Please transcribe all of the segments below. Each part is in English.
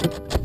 Yeah.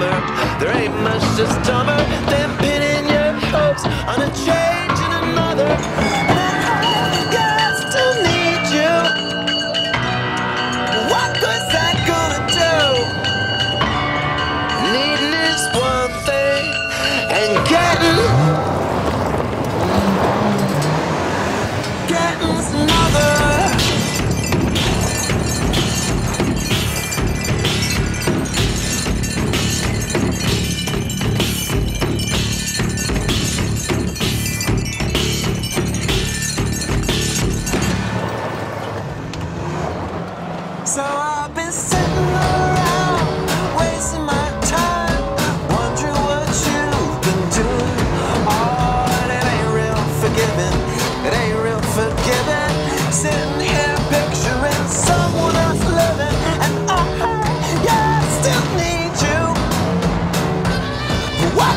There ain't much just dumber than pinning your hopes on a chair.